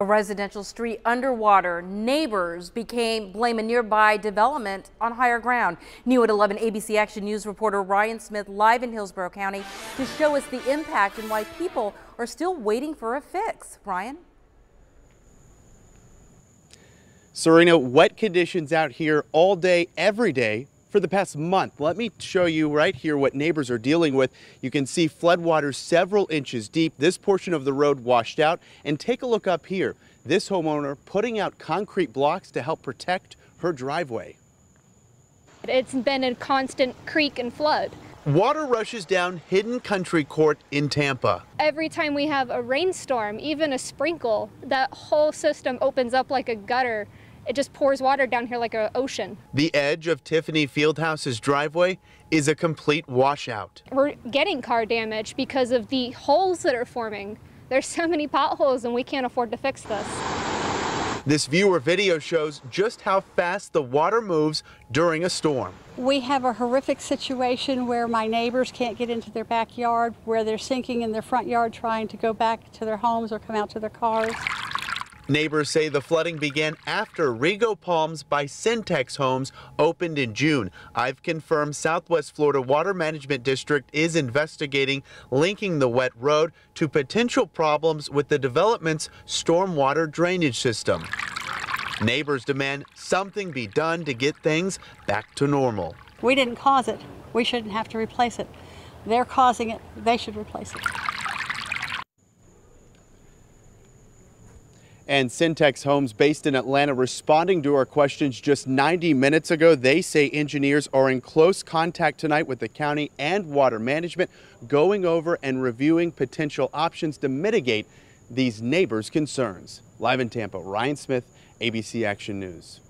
A residential street underwater. Neighbors became blame a nearby development on higher ground. New at 11 ABC Action News reporter Ryan Smith live in Hillsborough County to show us the impact and why people are still waiting for a fix. Ryan? Serena, wet conditions out here all day, every day for the past month. Let me show you right here what neighbors are dealing with. You can see floodwaters several inches deep. This portion of the road washed out. And take a look up here. This homeowner putting out concrete blocks to help protect her driveway. It's been a constant creek and flood. Water rushes down Hidden Country Court in Tampa. Every time we have a rainstorm, even a sprinkle, that whole system opens up like a gutter it just pours water down here like an ocean. The edge of Tiffany Fieldhouse's driveway is a complete washout. We're getting car damage because of the holes that are forming. There's so many potholes and we can't afford to fix this. This viewer video shows just how fast the water moves during a storm. We have a horrific situation where my neighbors can't get into their backyard, where they're sinking in their front yard trying to go back to their homes or come out to their cars. Neighbors say the flooding began after Rego Palms by Centex Homes opened in June. I've confirmed Southwest Florida Water Management District is investigating linking the wet road to potential problems with the development's stormwater drainage system. Neighbors demand something be done to get things back to normal. We didn't cause it. We shouldn't have to replace it. They're causing it. They should replace it. And Centex Homes based in Atlanta responding to our questions just 90 minutes ago. They say engineers are in close contact tonight with the county and water management going over and reviewing potential options to mitigate these neighbors' concerns. Live in Tampa, Ryan Smith, ABC Action News.